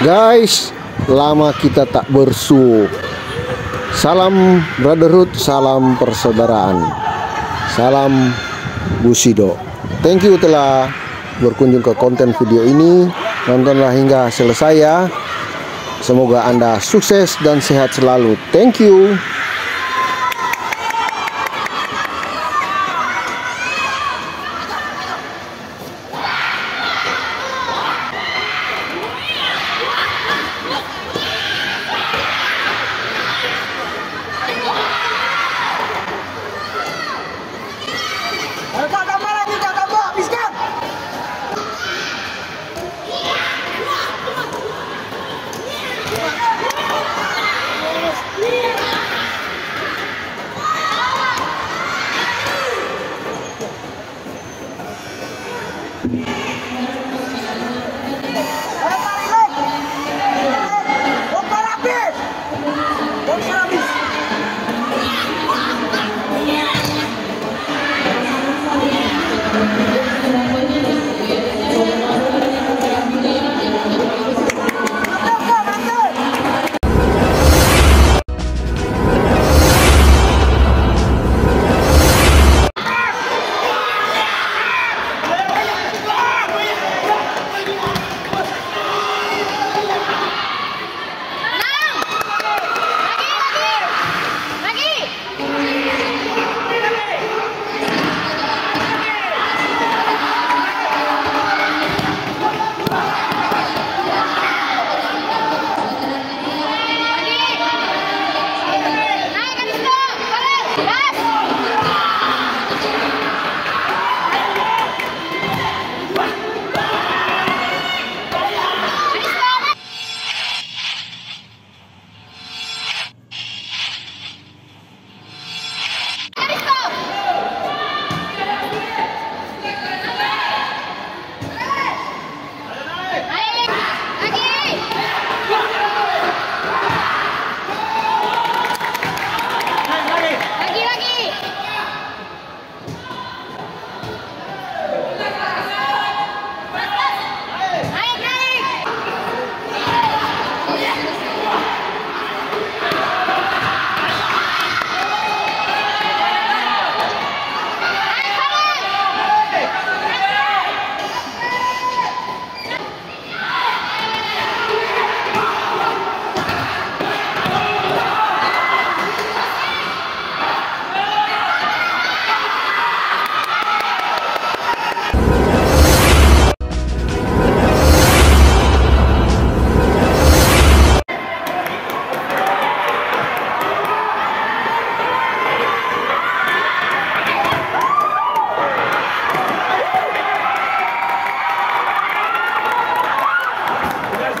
Guys, lama kita tak bersu. Salam brotherhood, salam persaudaraan. Salam Busido. Thank you telah berkunjung ke konten video ini. Nontonlah hingga selesai ya. Semoga Anda sukses dan sehat selalu. Thank you.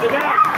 the back.